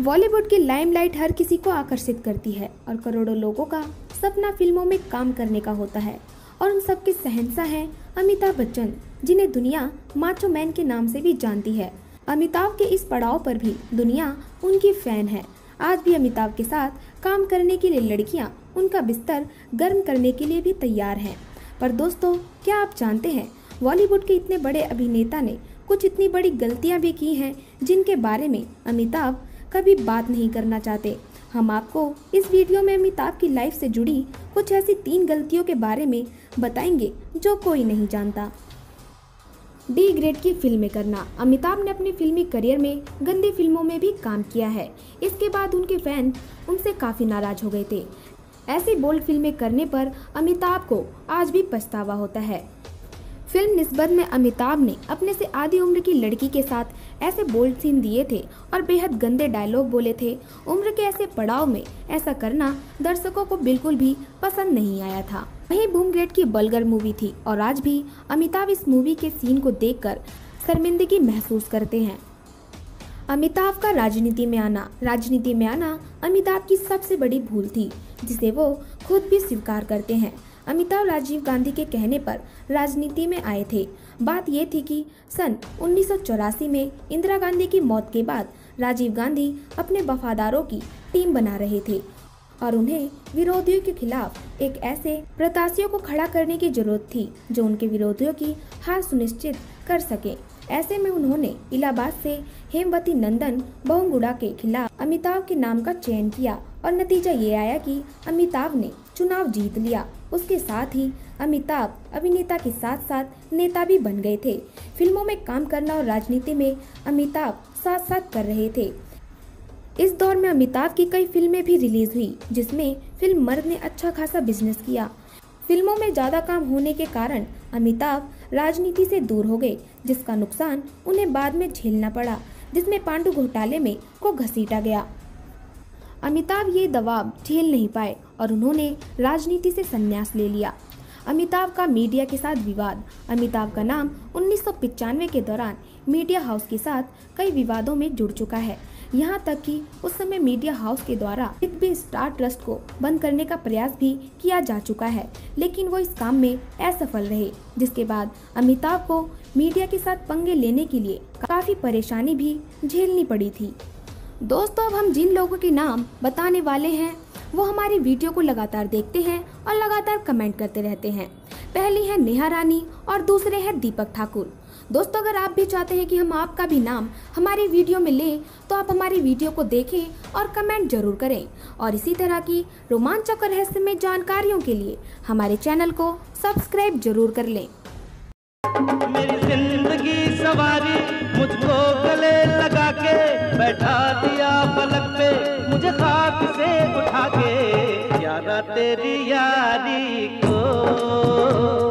बॉलीवुड की लाइमलाइट हर किसी को आकर्षित करती है और करोड़ों लोगों का सपना फ़िल्मों में काम करने का होता है। और उन सबके सहनसा हैं अमिताभ बच्चन, जिन्हें दुनिया माचो मैन के नाम से भी जानती है। अमिताभ के इस पड़ाव पर भी दुनिया उनकी फ़ैन है। आज भी अमिताभ के साथ काम करने के लिए लड़कियाँ उनका बिस्तर गर्म करने के लिए भी तैयार हैं। पर दोस्तों, क्या आप जानते हैं, बॉलीवुड के इतने बड़े अभिनेता ने कुछ इतनी बड़ी गलतियाँ भी की हैं जिनके बारे में अमिताभ कभी बात नहीं करना चाहते। हम आपको इस वीडियो में अमिताभ की लाइफ से जुड़ी कुछ ऐसी तीन गलतियों के बारे में बताएँगे जो कोई नहीं जानता। डी ग्रेड की फ़िल्में करना। अमिताभ ने अपने फिल्मी करियर में गंदी फ़िल्मों में भी काम किया है। इसके बाद उनके फ़ैन उनसे काफ़ी नाराज़ हो गए थे। ऐसी बोल्ड फ़िल्में करने पर अमिताभ को आज भी पछतावा होता है। फ़िल्म निस्बत में अमिताभ ने अपने से आधी उम्र की लड़की के साथ ऐसे बोल्ड सीन दिए थे और बेहद गंदे डायलॉग बोले थे। उम्र के ऐसे पड़ाव में ऐसा करना दर्शकों को बिल्कुल भी पसंद नहीं आया था। वही बूमग्रेड की बलगर मूवी थी और आज भी अमिताभ इस मूवी के सीन को देखकर शर्मिंदगी महसूस करते हैं। अमिताभ का राजनीति में आना, राजनीति में आना अमिताभ की सबसे बड़ी भूल थी, जिसे वो खुद भी स्वीकार करते हैं। अमिताभ राजीव गांधी के कहने पर राजनीति में आए थे। बात ये थी कि सन उन्नीस सौ चौरासी में इंदिरा गांधी की मौत के बाद राजीव गांधी अपने वफादारों की टीम बना रहे थे और उन्हें विरोधियों के खिलाफ एक ऐसे प्रत्याशियों को खड़ा करने की ज़रूरत थी जो उनके विरोधियों की हार सुनिश्चित कर सके। ऐसे में उन्होंने इलाहाबाद से हेमवती नंदन बहुगुड़ा के खिलाफ अमिताभ के नाम का चयन किया। और नतीजा ये आया कि अमिताभ ने चुनाव जीत लिया। उसके साथ ही अमिताभ अभिनेता के साथ साथ नेता भी बन गए थे। फ़िल्मों में काम करना और राजनीति में अमिताभ साथ साथ कर रहे थे। इस दौर में अमिताभ की कई फ़िल्में भी रिलीज़ हुई, जिसमें फ़िल्म मर्द ने अच्छा खासा बिज़नेस किया। फ़िल्मों में ज़्यादा काम होने के कारण अमिताभ राजनीति से दूर हो गए, जिसका नुकसान उन्हें बाद में झेलना पड़ा, जिसमें पांडु घोटाले में को घसीटा गया। अमिताभ ये दबाव झेल नहीं पाए और उन्होंने राजनीति से संन्यास ले लिया। अमिताभ का मीडिया के साथ विवाद। अमिताभ का नाम उन्नीस के दौरान मीडिया हाउस के साथ कई विवादों में जुड़ चुका है। यहाँ तक कि उस समय मीडिया हाउस के द्वारा भी स्टार ट्रस्ट को बंद करने का प्रयास भी किया जा चुका है, लेकिन वो इस काम में असफल रहे, जिसके बाद अमिताभ को मीडिया के साथ पंगे लेने के लिए काफ़ी परेशानी भी झेलनी पड़ी थी। दोस्तों, अब हम जिन लोगों के नाम बताने वाले हैं, वो हमारी वीडियो को लगातार देखते हैं और लगातार कमेंट करते रहते हैं। पहली है नेहा रानी और दूसरे हैं दीपक ठाकुर। दोस्तों, अगर आप भी चाहते हैं कि हम आपका भी नाम हमारी वीडियो में लें तो आप हमारी वीडियो को देखें और कमेंट ज़रूर करें। और इसी तरह की रोमांचक और रहस्यमय जानकारियों के लिए हमारे चैनल को सब्सक्राइब ज़रूर कर लें। मेरी ज़िंदगी सवारी मुझको गले लगा के बैठा उठा यारा तेरी यारी को